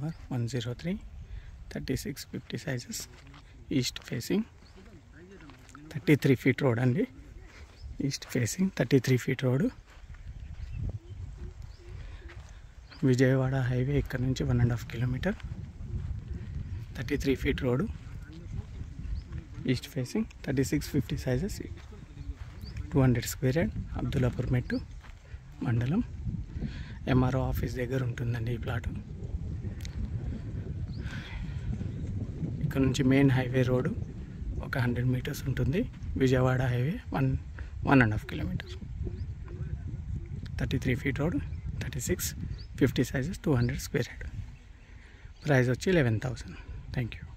Number one zero three thirty six fifty sizes east facing thirty three feet road అండి. East facing thirty three feet road Vijayawada highway ఇక్కడ నుంచి one and half kilometre thirty three feet road east facing thirty six fifty sizes two hundred square yard Abdullapur Mettu మండలం MRO office దగ్గర ఉంటుందండి ఈ plot ఇక్కడ నుంచి main highway road ఒక hundred metres ఉంటుంది. Vijayawada highway one one and half kilometre thirty three feet road thirty six fifty sizes two hundred square head. Price వచ్చి eleven thousand. Thank you